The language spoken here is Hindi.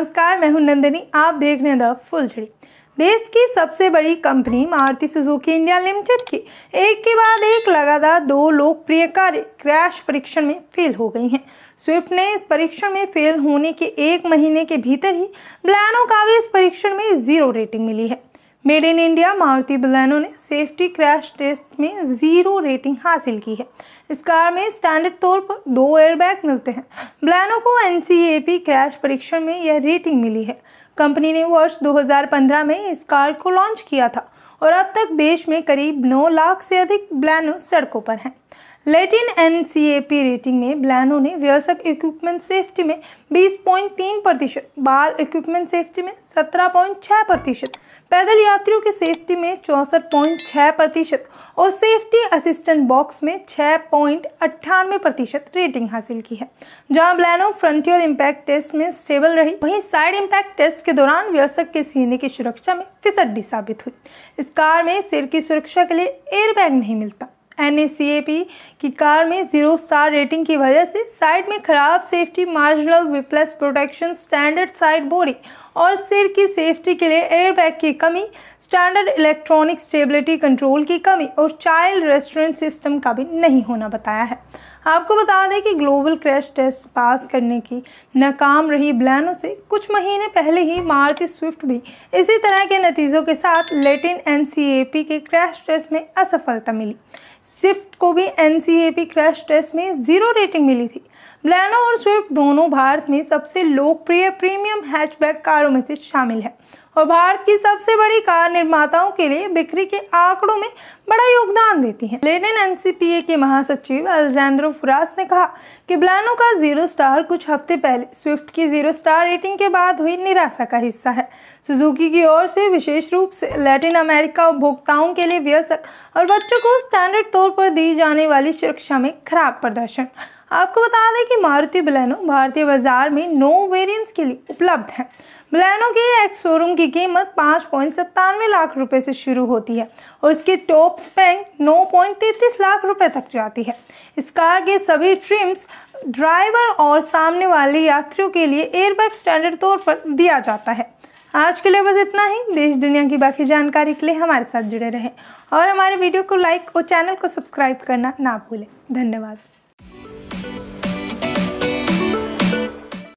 नमस्कार, मैं हूँ नंदिनी। आप देख रहे हैं द फुल छड़ी देश की सबसे बड़ी company Maruti Suzuki India limited की। एक के बाद एक लगातार दो लोकप्रिय कारें क्रैश परीक्षण में फेल हो गई हैं। स्विफ्ट ने इस परीक्षण में फेल होने के एक महीने के भीतर ही ब्लैनो का भी इस परीक्षण में ज़ीरो रेटिंग मिली है। Made in India Maruti Baleno ने सेफ्टी क्रैश टेस्ट में ज़ीरो रेटिंग हासिल की है। इस कार में स्टैंडर्ड तौर पर दो एयरबैग मिलते हैं। ब्लैनो को एनसीएपी क्रैश परीक्षण में यह रेटिंग मिली है। कंपनी ने वर्ष 2015 में इस कार को लॉन्च किया था और अब तक देश में करीब 9 लाख से अधिक ब्लैनो सड़कों पर हैं। लेटिन एन रेटिंग में ब्लैनो ने व्यवसायिक इक्विपमेंट सेफ्टी में 20.3 प्रतिशत, बाल इक्विपमेंट सेफ्टी में 17.6 प्रतिशत, पैदल यात्रियों की सेफ्टी में चौंसठ प्रतिशत और सेफ्टी असिस्टेंट बॉक्स में छः प्रतिशत रेटिंग हासिल की है। जहाँ ब्लैनो फ्रंटियर इम्पैक्ट टेस्ट में स्टेबल रही, वहीं साइड इम्पैक्ट टेस्ट के दौरान व्यवसक के सीने की सुरक्षा में फिसड्डी साबित हुई। इस कार में सिर की सुरक्षा के लिए एयरबैग नहीं मिलता। एन की कार में ज़ीरो स्टार रेटिंग की वजह से साइड में खराब safety marginal whiplash protection standard side body और सिर की सेफ्टी के लिए एयरबैग की कमी स्टैंडर्ड इलेक्ट्रॉनिक स्टेबिलिटी कंट्रोल की कमी और चाइल्ड रेस्टोरेंट सिस्टम का भी नहीं होना बताया है। आपको बता दें कि ग्लोबल क्रैश टेस्ट पास करने की नाकाम रही ब्लैनो से कुछ महीने पहले ही मारुति स्विफ्ट भी इसी तरह के नतीजों के साथ लेटिन एन के क्रैश टेस्ट में असफलता मिली। स्विफ्ट को भी एनसीएपी क्रैश टेस्ट में ज़ीरो रेटिंग मिली थी। ब्लैनो और स्विफ्ट दोनों भारत में सबसे लोकप्रिय प्रीमियम हैचबैक कारों में से शामिल है। और भारत की सबसे बड़ी कार निर्माताओं के लिए बिक्री के आंकड़ों में बड़ा योगदान देती हैं। लेनिन एनसीपीए के महासचिव अलेजेंद्रो फुरास ने कहा कि ब्लैनो का ज़ीरो स्टार कुछ हफ़्ते पहले, स्विफ्ट की ज़ीरो स्टार रेटिंग के बाद हुई निराशा का हिस्सा है। सुजुकी की ओर से विशेष रूप से लैटिन अमेरिका उपभोक्ताओं के लिए व्यसक और बच्चों को स्टैंडर्ड तौर पर दी जाने वाली सुरक्षा में खराब प्रदर्शन। आपको बता दें कि मारुति बलैनो भारतीय बाज़ार में नो वेरिएंट्स के लिए उपलब्ध है। बलैनो के एक्स शोरूम की कीमत पाँच पॉइंट सत्तानवे लाख रुपए से शुरू होती है और इसकी टॉप स्पेंग नौ पॉइंट तैतीस लाख रुपए तक जाती है। इस कार के सभी ट्रिम्स ड्राइवर और सामने वाले यात्रियों के लिए एयरबैग स्टैंडर्ड तौर पर दिया जाता है। आज के लिए बस इतना ही। देश दुनिया की बाकी जानकारी के लिए हमारे साथ जुड़े रहें और हमारे वीडियो को लाइक और चैनल को सब्सक्राइब करना ना भूलें। धन्यवाद।